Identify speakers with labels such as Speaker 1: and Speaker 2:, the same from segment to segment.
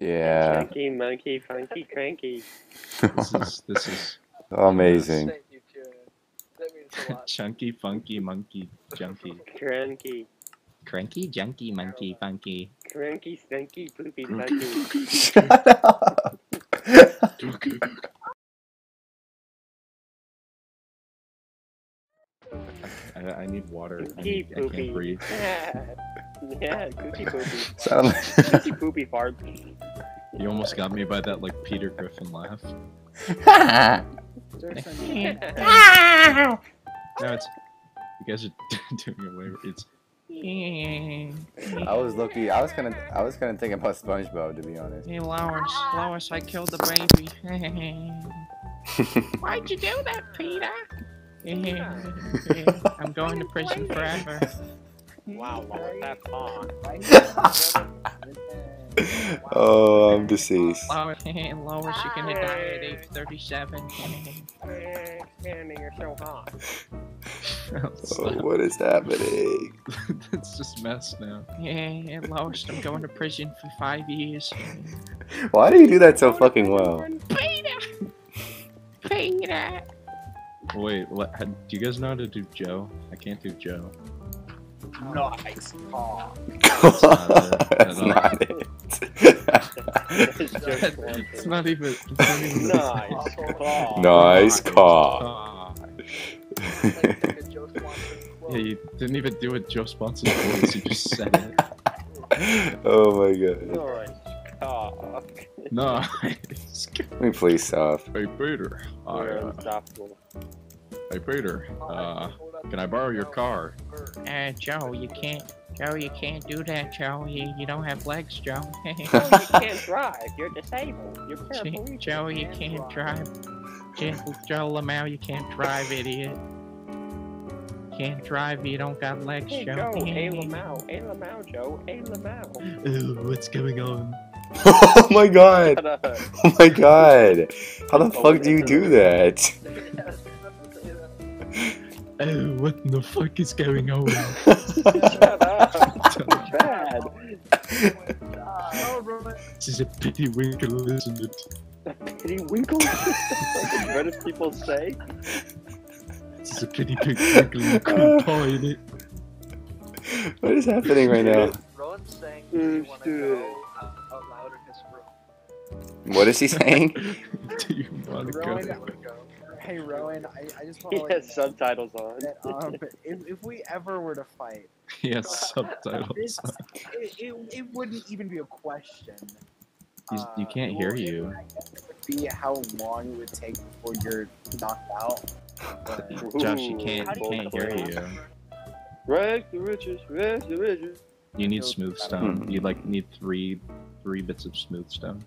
Speaker 1: Yeah.
Speaker 2: Chunky, monkey, funky, cranky.
Speaker 3: This is this is
Speaker 1: Amazing.
Speaker 4: Thank you, Kieran. That means a lot.
Speaker 3: chunky, funky, monkey, junky,
Speaker 2: Cranky.
Speaker 3: cranky, junky, monkey, funky.
Speaker 2: Cranky, stinky, poopy, funky.
Speaker 1: Shut up.
Speaker 3: I, I need water. I,
Speaker 2: Cookie
Speaker 3: need, I can't breathe.
Speaker 2: Yeah, yeah, cookie poopy.
Speaker 1: Sound like-
Speaker 2: Cookie poopy fart.
Speaker 3: You almost got me by that like Peter Griffin laugh.
Speaker 4: Jackson,
Speaker 3: No, it's you guys are doing it way. It's
Speaker 1: I was lucky. I was gonna. I was gonna think about SpongeBob to be honest.
Speaker 5: Hey Lois, Lois, I killed the baby. Why'd you do that, Peter? I'm going to prison forever.
Speaker 2: Wow, what was that fun?
Speaker 1: Oh, I'm deceased.
Speaker 5: Lois, Lois, you're gonna die at age 37.
Speaker 2: Eh, you're so hot.
Speaker 1: Oh, what is happening?
Speaker 3: it's just mess now.
Speaker 5: Yeah, Lois, I'm going to prison for five years.
Speaker 1: Why do you do that so fucking well?
Speaker 5: Peter! Peter!
Speaker 3: Wait, what? Do you guys know how to do Joe? I can't do Joe.
Speaker 4: Nice. Aw.
Speaker 1: That's
Speaker 3: all.
Speaker 1: not it.
Speaker 2: It's just one
Speaker 3: It's not even. It's not even
Speaker 2: Nice. Claw.
Speaker 1: nice call.
Speaker 4: Like, like a Joe Swanson quote.
Speaker 3: Yeah, you didn't even do it Joe Sponson's voice. You just said it.
Speaker 1: oh my god.
Speaker 2: Nice. Cock.
Speaker 3: No.
Speaker 1: Let me please stop.
Speaker 3: hey Peter. I,
Speaker 2: You're
Speaker 3: uh, hey Peter. Uh, can I borrow your car?
Speaker 5: Uh, Joe, you can't. Joe, you can't do that, Joe. You, you don't have legs, Joe.
Speaker 2: Oh, you can't drive. You're disabled. You're paraplegic.
Speaker 5: Joe, you can't drive. Joe, Joe Lamau, you can't drive, idiot. Can't drive, you don't got legs,
Speaker 2: Hey,
Speaker 5: Joe.
Speaker 2: Joe. Hey, Lamau. Hey, Lamau, Joe. Hey, Lamau.
Speaker 3: Ooh, what's going on?
Speaker 1: oh my god. Oh my god. How the fuck do you do that?
Speaker 3: Oh, what in the fuck is going on?
Speaker 2: Shut up. Bad.
Speaker 4: Oh, Roman.
Speaker 3: this is a pity winkle, isn't it?
Speaker 2: A Pity winkle? like the British people say?
Speaker 3: This is a pity pig winkle and cream pie in it.
Speaker 1: what is happening right now?
Speaker 4: Rowan's saying do you want to go out, out loud in his room.
Speaker 1: What is he saying?
Speaker 3: Do you want to
Speaker 6: Rowan,
Speaker 3: go?
Speaker 6: Hey Rowan, I, I just want
Speaker 2: He
Speaker 6: to let
Speaker 2: has
Speaker 6: know
Speaker 2: subtitles on.
Speaker 6: that um, if, if we ever were to fight,
Speaker 3: He has subtitles.
Speaker 6: this, it, it, it wouldn't even be a question.
Speaker 3: He's, you
Speaker 6: Uh,
Speaker 3: can't
Speaker 6: it
Speaker 3: hear
Speaker 6: would-
Speaker 3: you.
Speaker 6: It would be how long it would take before you're knocked out. But
Speaker 3: Josh, you can't,
Speaker 6: how do
Speaker 3: you
Speaker 6: you
Speaker 3: can't hear you.
Speaker 2: Rags the riches, rags the riches.
Speaker 3: You need
Speaker 6: Feels
Speaker 3: smooth
Speaker 6: better.
Speaker 3: stone. You like need three, three bits of smooth stone.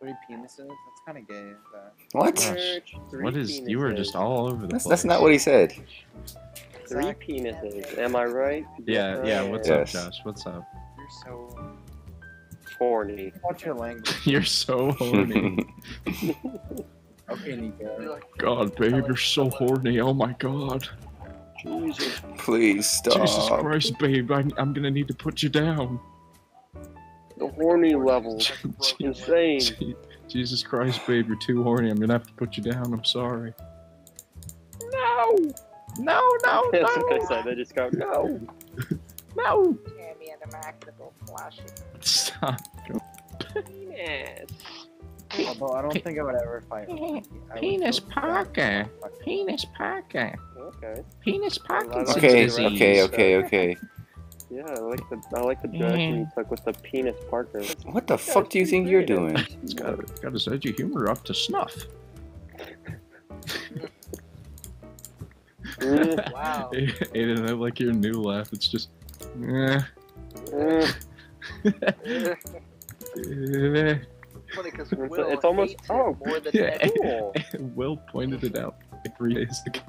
Speaker 6: Three penises? That's kind of gay. But...
Speaker 1: What?
Speaker 3: Gosh,
Speaker 2: Church, three
Speaker 3: What is? You were just all over the
Speaker 1: That's,
Speaker 3: place.
Speaker 1: that's not what he said.
Speaker 2: Three penises. Am I right?
Speaker 3: Yeah, yeah. What's
Speaker 1: Yes.
Speaker 3: up, Josh? What's up?
Speaker 6: You're so.
Speaker 2: Horny.
Speaker 6: Watch your language.
Speaker 3: You're so horny.
Speaker 6: Okay, Nico.
Speaker 3: God, babe, you're so horny. Oh my God.
Speaker 2: Jesus.
Speaker 1: Please stop.
Speaker 3: Jesus Christ, babe, I, I'm gonna need to put you down.
Speaker 2: The horny level. Insane.
Speaker 3: Jesus Christ, babe, you're too horny. I'm gonna have to put you down. I'm sorry.
Speaker 5: No! No, no, no!
Speaker 2: That's what I
Speaker 5: no!
Speaker 2: said. I just go, no.
Speaker 5: No!
Speaker 7: Tammy and the Maxical flashing.
Speaker 3: Stop.
Speaker 2: Penis.
Speaker 6: Although I don't think I would ever fight. I would
Speaker 5: Penis. Parker. Penis Parker.
Speaker 2: Okay.
Speaker 5: Penis Parkinson's
Speaker 1: Okay,
Speaker 5: disease.
Speaker 1: okay, okay, okay.
Speaker 2: Yeah, I like the I like the direction you took with the penis Parker.
Speaker 1: What the fuck do you think you're doing?
Speaker 3: He's got, got his edgy humor up to snuff.
Speaker 2: Mm,
Speaker 4: wow.
Speaker 3: Aiden, I like your new laugh. It's just. eh,
Speaker 2: mm.
Speaker 3: eh.
Speaker 4: Funny because
Speaker 2: It's-
Speaker 4: Will
Speaker 2: it's almost-
Speaker 4: hates him
Speaker 2: oh,
Speaker 4: more than
Speaker 3: yeah.
Speaker 2: Cool.
Speaker 3: Will pointed it out like three days ago.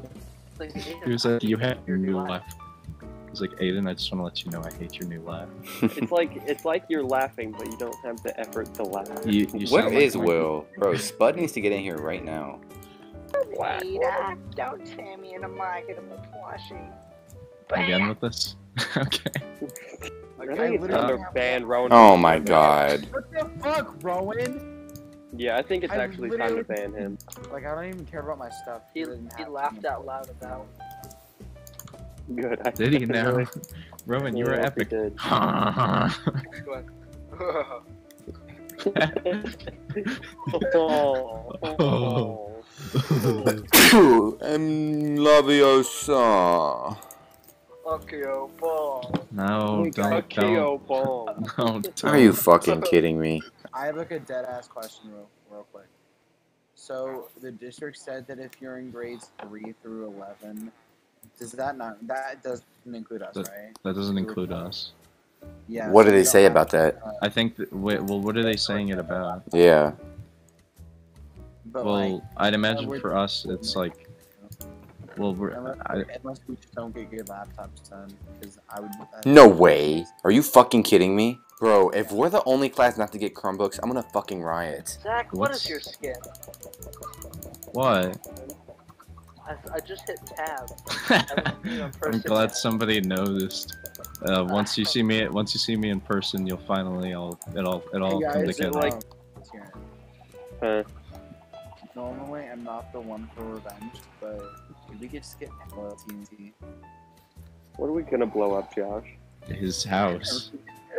Speaker 3: He was like, "You have your new laugh." He's like, "Aiden, I just want to let you know I hate your new laugh."
Speaker 2: It's like it's like you're laughing, but you don't have the effort to laugh.
Speaker 3: You, you
Speaker 1: Where
Speaker 3: like
Speaker 1: is Will? Bro, Spud needs to get in here right now.
Speaker 7: Peter, uh, don't Tammy and the Maxical flashing.
Speaker 3: Again with this? okay.
Speaker 2: I
Speaker 6: I
Speaker 2: think it's
Speaker 6: literally
Speaker 2: under Rowan.
Speaker 1: Oh my god.
Speaker 6: What the fuck, Rowan?
Speaker 2: Yeah, I think it's
Speaker 6: I
Speaker 2: actually time to ban him.
Speaker 6: Like, I don't even care about my stuff.
Speaker 4: He,
Speaker 6: doesn't
Speaker 4: he laughed out loud about.
Speaker 2: Good. I
Speaker 3: Did he now?
Speaker 2: really-
Speaker 3: Rowan, you were
Speaker 2: Yeah,
Speaker 3: epic.
Speaker 2: did. oh, oh.
Speaker 1: I'm Laviosa.
Speaker 4: okay, oh, ball.
Speaker 3: no, don't,
Speaker 2: Okay,
Speaker 3: don't.
Speaker 2: bomb.
Speaker 3: No,
Speaker 1: Are you fucking kidding me?
Speaker 6: I have like a dead ass question, real, real quick. So the district said that if you're in grades three through eleven, does that not that doesn't include us,
Speaker 3: That-
Speaker 6: right?
Speaker 3: That doesn't include us.
Speaker 6: Yeah.
Speaker 1: What do they say about that?
Speaker 3: I think. That, wait, well, what are they saying it about?
Speaker 1: Yeah.
Speaker 6: But
Speaker 3: well,
Speaker 6: like,
Speaker 3: I'd imagine for us, it's like. Well, we're.
Speaker 6: unless,
Speaker 3: I,
Speaker 6: unless we just don't get good laptops then, because I would. uh,
Speaker 1: No way. Are you fucking kidding me? Bro, if we're the only class not to get Chromebooks, I'm gonna fucking riot.
Speaker 4: Zach, what
Speaker 3: What's-
Speaker 4: is your skin?
Speaker 3: what?
Speaker 4: I, I just hit tab. haven't seen you in
Speaker 3: I'm glad somebody noticed. Uh, once you see me, once you see me in person, you'll finally all it all it all
Speaker 6: Hey
Speaker 3: come
Speaker 6: guys,
Speaker 3: together.
Speaker 2: like-
Speaker 6: let's hear it.
Speaker 2: Uh,
Speaker 6: Normally, I'm not the one for revenge, but if we could skip Halo TNT.
Speaker 2: what are we gonna blow up, Josh?
Speaker 3: His house.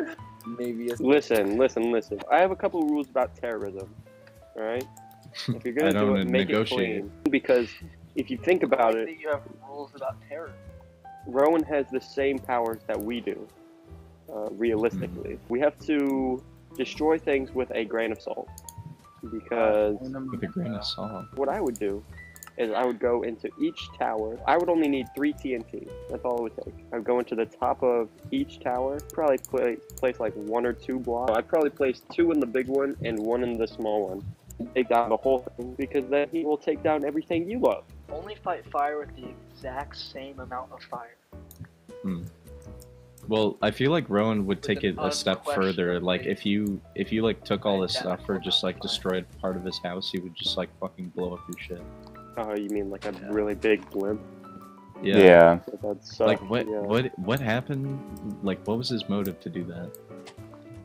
Speaker 6: Maybe it's
Speaker 2: Listen, listen, listen. I have a couple rules about terrorism. All right. If you're
Speaker 3: I
Speaker 2: gonna do
Speaker 3: don't
Speaker 2: it, make
Speaker 3: negotiate.
Speaker 2: it clean. Because if you think about it,
Speaker 4: you have rules about terror.
Speaker 2: Rowan has the same powers that we do. Uh, realistically, we have to destroy things with a grain of salt. Because
Speaker 3: With a grain of salt.
Speaker 2: what I would do is I would go into each tower. I would only need three TNT. That's all it would take. I would go into the top of each tower. Probably place place like one or two blocks. I'd probably place two in the big one and one in the small one. Take down the whole thing because then he will take down everything you love.
Speaker 4: Only fight fire with the exact same amount of fire. Hmm.
Speaker 3: Well, I feel like Rowan would
Speaker 4: With
Speaker 3: take it a step further. Like if you if you like took all this stuff or just like
Speaker 4: amount
Speaker 3: destroyed part of his house, he would just like fucking blow up your shit.
Speaker 2: Oh, you mean like a
Speaker 3: Yeah.
Speaker 2: really big blimp?
Speaker 3: Yeah.
Speaker 1: Yeah.
Speaker 2: That.
Speaker 3: Like what
Speaker 2: yeah.
Speaker 3: what what happened? Like what was his motive to do that?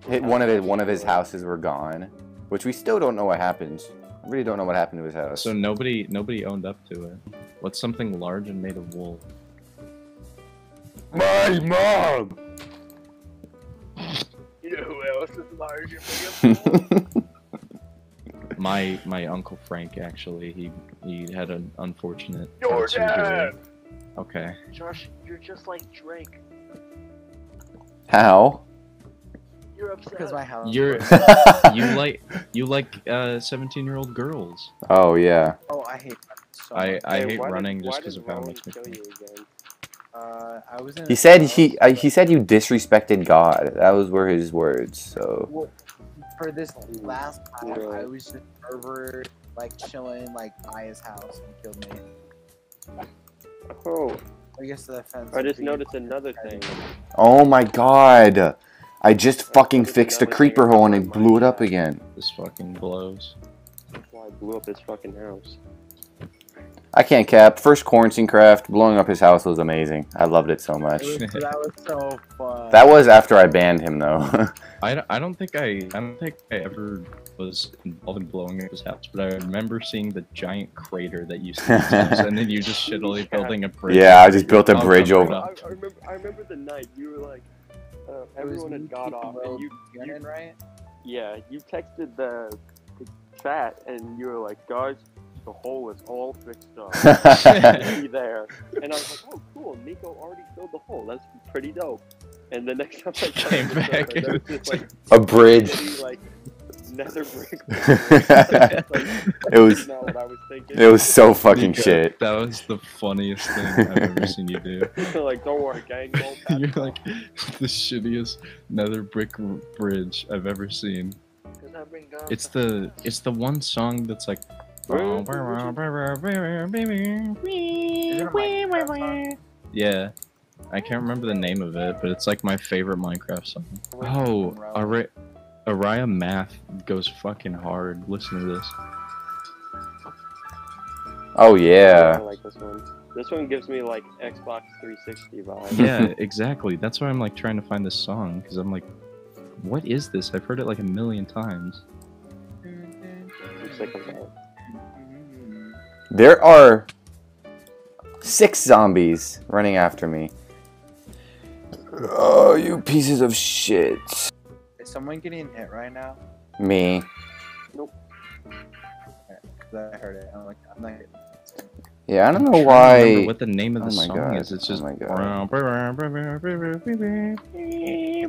Speaker 1: Hit one of his one of his houses were gone, which we still don't know what happened. I really don't know what happened to his house.
Speaker 3: So nobody nobody owned up to it. What's something large and made of wool?
Speaker 1: My mom.
Speaker 4: You know who else is larger?
Speaker 3: My my uncle Frank actually he he had an unfortunate
Speaker 4: Your
Speaker 3: heart surgery.
Speaker 4: dad!
Speaker 3: Okay.
Speaker 4: Josh, you're just like Drake.
Speaker 1: How?
Speaker 4: You're upset.
Speaker 6: because my house.
Speaker 3: You're you like you like uh 17 year old girls.
Speaker 1: oh yeah.
Speaker 6: Oh, I hate so
Speaker 3: I. I
Speaker 2: Hey,
Speaker 3: hate
Speaker 2: why did-
Speaker 3: running just because of how
Speaker 2: Rowan
Speaker 3: much
Speaker 2: kill
Speaker 3: me.
Speaker 2: you again?
Speaker 6: Uh, I was in.
Speaker 1: He said
Speaker 6: house,
Speaker 1: he uh, he said you disrespected God. That was were his words. So
Speaker 6: Well, for this last time,
Speaker 2: Really?
Speaker 6: I was just over like chilling like by his house and killed me.
Speaker 2: Oh,
Speaker 6: I guess the fence.
Speaker 2: I just noticed another thing.
Speaker 1: Oh my god. I just fucking fixed a creeper hole and it blew it up again.
Speaker 3: This fucking blows.
Speaker 2: That's why I blew up his fucking house.
Speaker 1: I can't cap. First quarantine craft, blowing up his house was amazing. I loved it so much.
Speaker 6: It was, that was so fun.
Speaker 1: That was after I banned him though.
Speaker 3: I, don't- I don't think I I don't think I ever was involved in blowing up his house, but I remember seeing the giant crater that you see, and then you just shittily building a bridge.
Speaker 1: yeah, I just built a
Speaker 3: I'll
Speaker 1: bridge
Speaker 3: cover it
Speaker 1: over.
Speaker 2: I, I remember. I remember the night you were like, uh, everyone had got off, and you,
Speaker 6: Brennan, right?
Speaker 2: yeah, you texted the, the chat, and you were like, guys, the hole is all fixed up. be there. And I was like, oh, cool. Nico already filled the hole. That's pretty dope. And the next time I
Speaker 3: Came
Speaker 2: the server,
Speaker 3: back,
Speaker 2: there was
Speaker 3: it
Speaker 2: this, like,
Speaker 1: a bridge.
Speaker 2: like, nether brick.
Speaker 1: it
Speaker 2: It
Speaker 1: was
Speaker 2: not what I was thinking.
Speaker 1: it was so fucking
Speaker 3: Nico,
Speaker 1: shit.
Speaker 3: That was the funniest thing I've ever seen you do.
Speaker 2: like, don't worry, gang. Won't
Speaker 3: You're
Speaker 2: it
Speaker 3: like the shittiest nether brick r- bridge I've ever seen.
Speaker 4: Does that bring down
Speaker 3: It's the it's the one song that's like. Yeah, I can't remember the name of it, but it's like my favorite Minecraft song. Oh, Ari- Aria Math goes fucking hard. Listen to this.
Speaker 1: Oh yeah.
Speaker 2: I
Speaker 1: yeah.
Speaker 2: like this one. This one gives me like Xbox 360 vibes.
Speaker 3: Yeah, exactly. That's why I'm like trying to find this song because I'm like, what is this? I've heard it like a million times.
Speaker 2: I'm sick of that.
Speaker 1: There are six zombies running after me. Oh, you pieces of shit.
Speaker 6: Is someone getting hit right now?
Speaker 1: Me.
Speaker 6: Because I heard it. I'm like, I'm like,
Speaker 1: Yeah, I don't know
Speaker 3: I'm trying to remember
Speaker 1: why.
Speaker 3: what the name of
Speaker 1: Oh
Speaker 3: the
Speaker 1: my
Speaker 3: song
Speaker 1: God.
Speaker 3: is. It's
Speaker 1: Oh
Speaker 3: just.
Speaker 1: my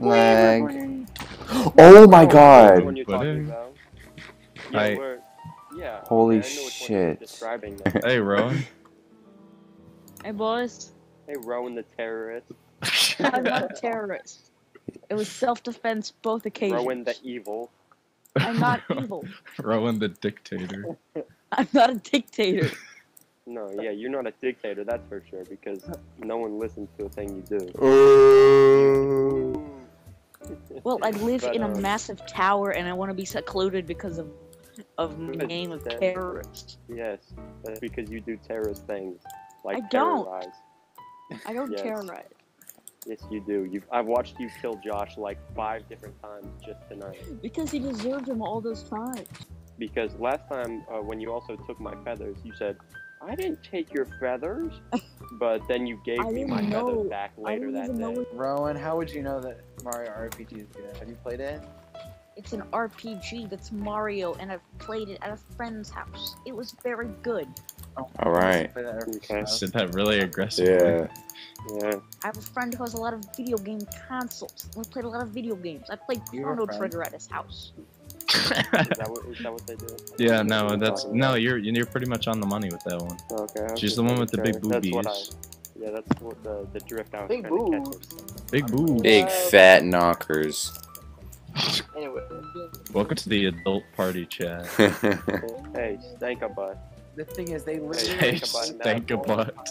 Speaker 1: Lag. Oh my god.
Speaker 2: one you're talking
Speaker 3: I-
Speaker 2: yeah.
Speaker 1: Holy
Speaker 2: okay, I know which one you're
Speaker 1: shit.
Speaker 3: Hey, Rowan.
Speaker 8: Hey boys,
Speaker 2: Hey, Rowan the terrorist.
Speaker 8: I'm not a terrorist. It was self-defense both occasions.
Speaker 2: Rowan the evil.
Speaker 8: I'm not evil.
Speaker 3: Rowan the dictator.
Speaker 8: I'm not a dictator.
Speaker 2: No, yeah, you're not a dictator, that's for sure, because no one listens to a thing you do.
Speaker 8: Well, I live
Speaker 2: But,
Speaker 8: in a
Speaker 2: um,
Speaker 8: massive tower and I want to be secluded because of of my name of
Speaker 2: That-
Speaker 8: terrorist.
Speaker 2: Yes, that's because you do terrorist things. Like
Speaker 8: I don't.
Speaker 2: terrorize.
Speaker 8: I don't
Speaker 2: Yes.
Speaker 8: terrorize
Speaker 2: Yes, you do. You've, I've watched you kill Josh like five different times just tonight.
Speaker 8: because he deserved him all those times.
Speaker 2: Because last time, uh, when you also took my feathers, you said, I didn't take your feathers. but then you gave
Speaker 8: I
Speaker 2: me my
Speaker 8: didn't know.
Speaker 2: feathers back later that day.
Speaker 8: know it-
Speaker 6: Rowan, how would you know that Mario RPG is good? Have you played it?
Speaker 8: it's an RPG that's Mario, and I've played it at a friend's house. It was very good.
Speaker 6: Oh,
Speaker 1: All right.
Speaker 6: Play that
Speaker 2: Okay.
Speaker 6: house.
Speaker 3: Said that really aggressively.
Speaker 1: Yeah.
Speaker 2: Yeah.
Speaker 8: I have a friend who has a lot of video game consoles. We played a lot of video games. I played
Speaker 6: You
Speaker 8: Chrono? Trigger at his house.
Speaker 2: Is that what, is that what they do?
Speaker 3: yeah, no, that's no. You're you're pretty much on the money with that one.
Speaker 2: Okay. I was
Speaker 3: She's the one with the big
Speaker 2: sure. That's what I-
Speaker 3: boobies.
Speaker 2: Yeah, that's what the, the drift I was
Speaker 4: Big
Speaker 2: trying to catch.
Speaker 4: boobs.
Speaker 3: Big boo.
Speaker 1: Big fat knockers.
Speaker 4: Anyway,
Speaker 3: Welcome to the adult party chat.
Speaker 2: Hey, stank a butt.
Speaker 6: The thing is, they literally.
Speaker 3: Hey,
Speaker 2: Stank a butt,
Speaker 3: stank a
Speaker 2: boy.
Speaker 3: butt.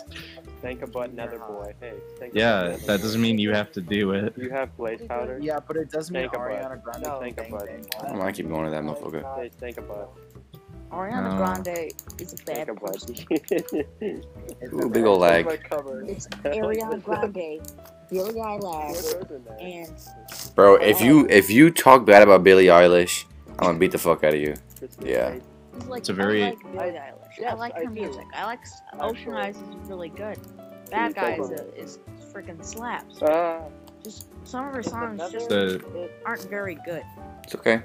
Speaker 2: Stank a butt, nether boy. Hey, stank
Speaker 3: Yeah,
Speaker 2: butt,
Speaker 3: that
Speaker 2: boy.
Speaker 3: doesn't mean you have to do it.
Speaker 2: You have blaze powder?
Speaker 6: Yeah, but it does mean
Speaker 2: Stank a butt.
Speaker 6: Ariana Grande.
Speaker 2: No,
Speaker 6: bang,
Speaker 2: stank a butt.
Speaker 6: bang.
Speaker 1: I'm gonna keep going to that motherfucker.
Speaker 2: Hey, stank a butt.
Speaker 8: Ariana
Speaker 3: No.
Speaker 8: Grande is a
Speaker 2: Stank
Speaker 8: bad
Speaker 2: a butt.
Speaker 8: person.
Speaker 6: It's
Speaker 1: Ooh, big ol' lag.
Speaker 8: It's Ariana Grande, Billie Eilish,
Speaker 2: And
Speaker 8: and
Speaker 1: Bro, if oh. you if you talk bad about Billie Eilish, I'm gonna beat the fuck out of you. Yeah.
Speaker 8: it's like
Speaker 3: It's a very-
Speaker 8: I like I like
Speaker 4: I
Speaker 8: her
Speaker 4: do.
Speaker 8: music. I like Ocean
Speaker 2: Actually.
Speaker 8: Eyes is really good. Bad Guys
Speaker 2: talk
Speaker 8: is, is freaking slaps.
Speaker 2: Ah,
Speaker 8: Just some of her songs just
Speaker 3: The
Speaker 8: aren't very good.
Speaker 1: It's okay.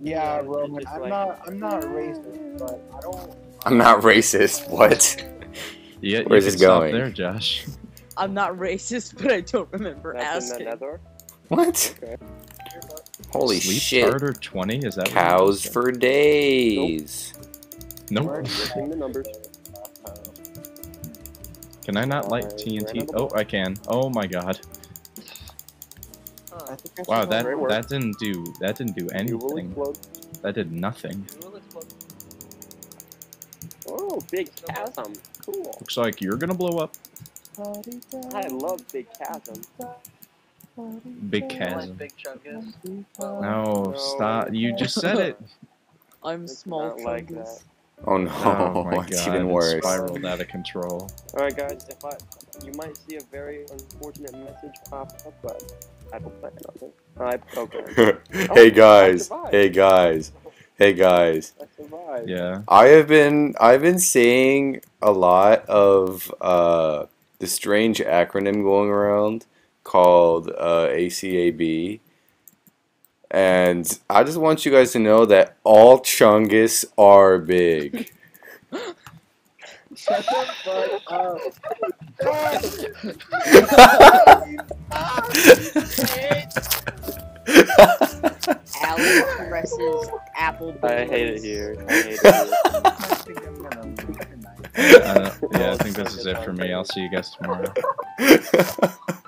Speaker 6: Yeah,
Speaker 2: Yeah,
Speaker 6: Roman. I'm
Speaker 2: like-
Speaker 6: not. I'm not racist, but I don't.
Speaker 1: I'm not racist. What?
Speaker 3: yeah,
Speaker 1: Where's
Speaker 3: you
Speaker 1: this
Speaker 3: can stop
Speaker 1: going?
Speaker 3: there, Josh.
Speaker 8: I'm not racist, but I don't remember
Speaker 2: that's in
Speaker 8: asking.
Speaker 2: the?
Speaker 1: What?
Speaker 2: Okay.
Speaker 1: Holy
Speaker 3: Sleep
Speaker 1: shit.
Speaker 3: Starter 20? Is that what
Speaker 1: Cows
Speaker 3: is?
Speaker 1: for days.
Speaker 3: Nope.
Speaker 2: Checking the numbers.
Speaker 3: Can I not light TNT? Oh, I can. Oh my god.
Speaker 6: I
Speaker 3: Wow, that that didn't do that didn't do anything. That did nothing.
Speaker 2: Oh, big chasm. Cool.
Speaker 3: Looks like you're gonna blow up.
Speaker 2: I love big chasm.
Speaker 3: Big chasm.
Speaker 4: Big
Speaker 3: No,
Speaker 2: No.
Speaker 3: stop. You just said it.
Speaker 8: I'm small
Speaker 2: not like that.
Speaker 1: Oh no,
Speaker 3: Oh my
Speaker 1: it's
Speaker 3: god.
Speaker 1: even
Speaker 3: it spiraled out of control.
Speaker 2: Alright guys, if I you might see a very unfortunate message pop up, but I will plan on it. I okay.
Speaker 1: hey guys,
Speaker 2: survived.
Speaker 1: hey guys, hey guys.
Speaker 2: I survived.
Speaker 3: Yeah.
Speaker 1: I have been I've been seeing a lot of uh, the strange acronym going around called uh, ACAB. And I just want you guys to know that all Chungus are big.
Speaker 6: Shut the fuck up.
Speaker 8: Alex presses apple.
Speaker 2: I hate it here. I hate it here.
Speaker 6: I think I'm gonna leave tonight.
Speaker 3: I don't- yeah, I think this is it for me. I'll see you guys tomorrow.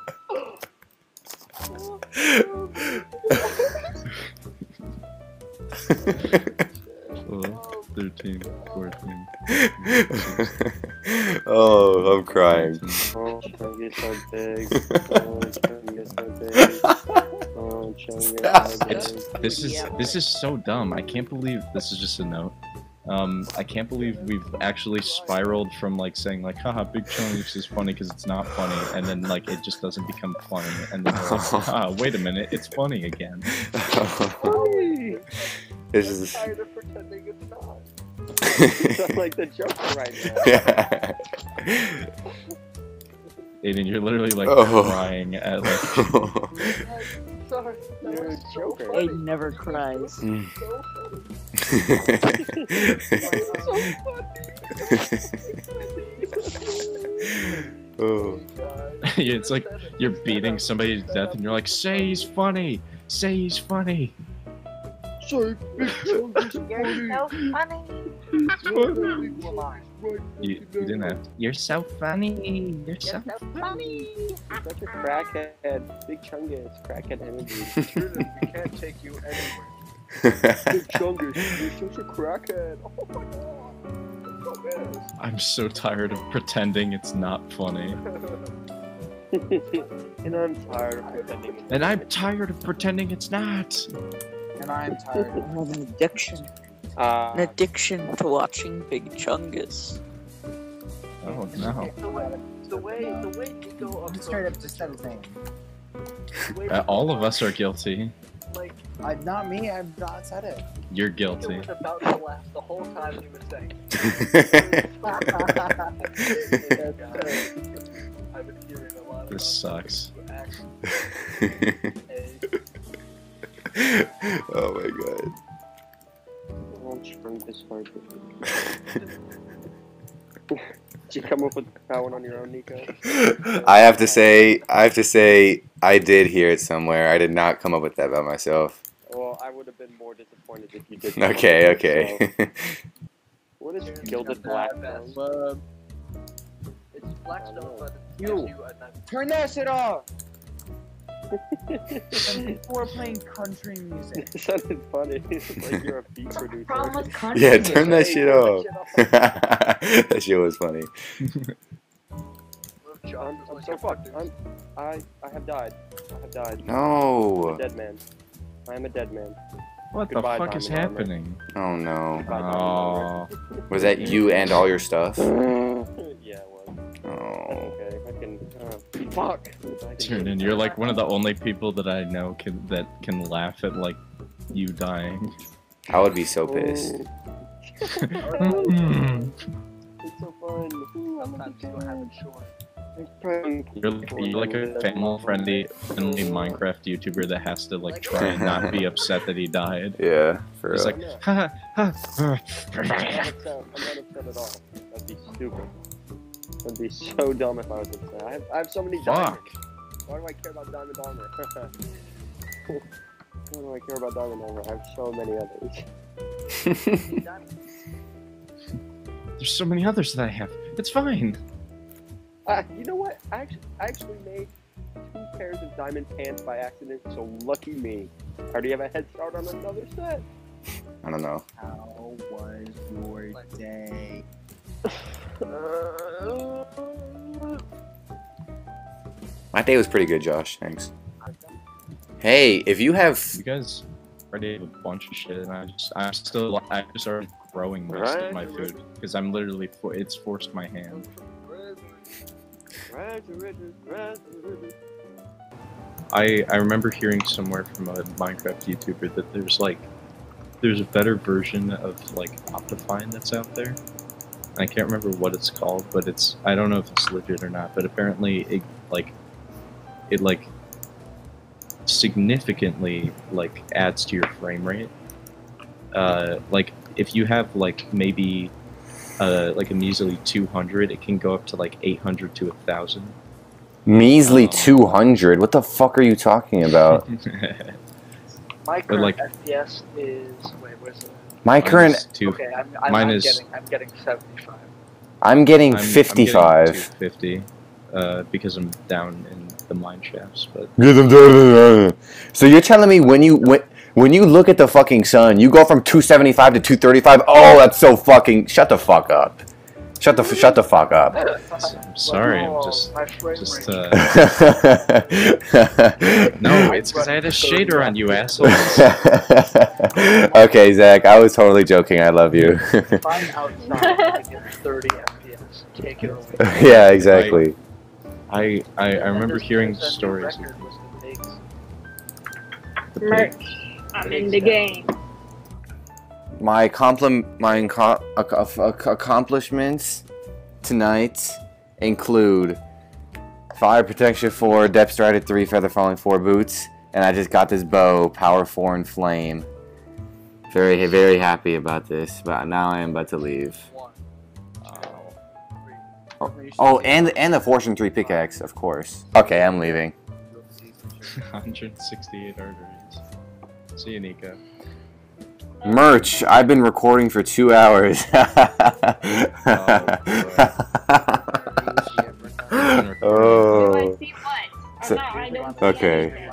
Speaker 2: big.
Speaker 3: this is this is so dumb. I can't believe this is just a note. Um, I can't believe we've actually spiraled from like saying like, haha, Big Chungus is funny because it's not funny, and then like it just doesn't become funny, and then like, ah, wait a minute, it's funny again.
Speaker 1: this is.
Speaker 2: tired of pretending it's not. You like the Joker right now.
Speaker 3: Aiden, you're literally like
Speaker 1: Oh.
Speaker 3: crying at like.
Speaker 2: Sorry, You're a so
Speaker 7: He
Speaker 2: Joker.
Speaker 8: Oh,
Speaker 7: never cries.
Speaker 1: Mm. oh.
Speaker 3: it's like you're beating somebody to death, and you're like, say he's funny, say he's funny.
Speaker 7: You're so funny.
Speaker 3: You, you didn't have. You're so funny. You're so.
Speaker 7: You're so funny.
Speaker 2: Such a crackhead. Big Chungus. Crackhead energy.
Speaker 6: we can't take you anywhere.
Speaker 2: Big Chungus. You're such a crackhead. Oh my god. I'm so.
Speaker 3: I'm so tired of pretending it's not funny.
Speaker 2: and I'm tired of pretending. it's
Speaker 3: And I'm tired of pretending it's not.
Speaker 6: And I'm tired.
Speaker 7: I have an addiction.
Speaker 2: Uh,
Speaker 7: An addiction to watching Big Chungus.
Speaker 3: Oh no.
Speaker 4: The way, the way, the way Nico
Speaker 6: Just straight up just said his name.
Speaker 4: the way
Speaker 3: Uh, all of us are guilty.
Speaker 4: like
Speaker 6: I, not me, I've not said it.
Speaker 3: You're
Speaker 4: Nico
Speaker 3: guilty.
Speaker 4: was about to laugh the whole time he was saying. I've been hearing a lot of
Speaker 3: This sucks.
Speaker 2: Come up with that one on your own, Nico?
Speaker 1: I have to say, I have to say, I did hear it somewhere. I did not come up with that by myself.
Speaker 2: Well, I would have been more disappointed if you did. come
Speaker 1: Okay,
Speaker 2: it,
Speaker 1: okay.
Speaker 2: so- What is gilded blackstone?
Speaker 6: Love.
Speaker 4: It's Blackstone, but it
Speaker 6: You.
Speaker 4: gives you a nice
Speaker 6: Turn that shit off! Before playing country music.
Speaker 2: It sounded funny. like you're a beat producer.
Speaker 8: problem with country
Speaker 1: yeah,
Speaker 8: music?
Speaker 1: turn that
Speaker 2: Hey,
Speaker 1: shit off. that shit was funny.
Speaker 2: I'm,
Speaker 4: John.
Speaker 2: I'm so fucked. I'm, I, I have died. I have died. I'm
Speaker 1: No.
Speaker 2: a dead man. I am a dead man.
Speaker 3: What the
Speaker 2: Goodbye,
Speaker 3: fuck is
Speaker 2: Diamond Armor.
Speaker 3: happening?
Speaker 1: Oh no.
Speaker 2: Goodbye,
Speaker 3: Oh.
Speaker 1: Was that you and all your stuff?
Speaker 2: Yeah, it was.
Speaker 1: Oh.
Speaker 2: Okay, I can. Uh, fuck.
Speaker 3: Turn in. You're like one of the only people that I know can that can laugh at like you dying.
Speaker 1: I would be so pissed.
Speaker 3: You're
Speaker 2: It's so fun. Ooh, I'm
Speaker 4: Sometimes you don't have a choice.
Speaker 2: trying.
Speaker 3: like you're like a family friendly friendly Minecraft YouTuber that has to like try and not be upset that he died.
Speaker 1: Yeah, for
Speaker 3: It's
Speaker 1: real.
Speaker 3: like ha ha ha.
Speaker 2: I'm not upset. I'm not upset at all. That'd be stupid. That'd be so dumb if I was upset. I have, I have so many diamonds.
Speaker 3: Fuck.
Speaker 2: Why do I care about diamond armor? Why do I care about diamond armor? I have so many others.
Speaker 3: There's so many others that I have. It's fine.
Speaker 2: Uh, you know what? I actually, I actually made two pairs of diamond pants by accident, so lucky me. I already have a head start on another set.
Speaker 1: I don't know.
Speaker 6: How was your day?
Speaker 1: My day was pretty good, Josh. Thanks. Hey, if you have
Speaker 3: You guys already have a bunch of shit, and I just I'm still I just started growing most of my food because I'm literally it's forced my hand. I I remember hearing somewhere from a Minecraft YouTuber that there's like there's a better version of like Optifine that's out there. I can't remember what it's called, but it's I don't know if it's legit or not, but apparently it like it like significantly like adds to your frame rate. Uh, like if you have like maybe uh, like a measly 200, it can go up to like 800 to a thousand.
Speaker 1: measly
Speaker 3: Oh.
Speaker 1: 200, what the fuck are you talking about?
Speaker 4: My current
Speaker 3: like-
Speaker 4: FPS is wait, where's it?
Speaker 1: My current,
Speaker 3: two,
Speaker 4: Okay, I'm, I'm,
Speaker 3: mine
Speaker 4: I'm
Speaker 3: is-
Speaker 4: getting I'm getting 75.
Speaker 1: I'm getting
Speaker 3: I'm- I'm getting
Speaker 1: 55.
Speaker 3: 250 uh, because I'm down in the mine shafts, but
Speaker 1: So you're telling me when you when, when you look at the fucking sun, you go from 275 to 235? Oh, that's so fucking. Shut the fuck up. Shut the shut the fuck up.
Speaker 3: I'm sorry, I'm just
Speaker 4: my frame
Speaker 3: just uh, no, it's because I had a shader on you assholes.
Speaker 1: okay, Zach, I was totally joking. I love you.
Speaker 4: If I'm outside, I get 30 FPS. Take it away.
Speaker 1: yeah, exactly.
Speaker 3: I I, I remember hearing
Speaker 4: there's a new
Speaker 3: stories.
Speaker 4: record was the pigs.
Speaker 3: The
Speaker 9: Merch. I'm in the game.
Speaker 1: My complim my inco- ac- ac- accomplishments tonight include fire protection 4, depth strider 3, feather falling 4 boots, and I just got this bow, power 4 and flame. Very very happy about this, but now I am about to leave.
Speaker 4: One,
Speaker 3: Oh.
Speaker 1: Oh, and and the fortune 3 pickaxe, of course. Okay, I'm leaving.
Speaker 3: 168 arteries. See you, Nico.
Speaker 1: Merch, I've been recording for 2 hours.
Speaker 3: Oh,
Speaker 9: Do I
Speaker 1: oh.
Speaker 9: see what?
Speaker 1: So-
Speaker 9: I'm I don't
Speaker 1: okay.
Speaker 9: anything.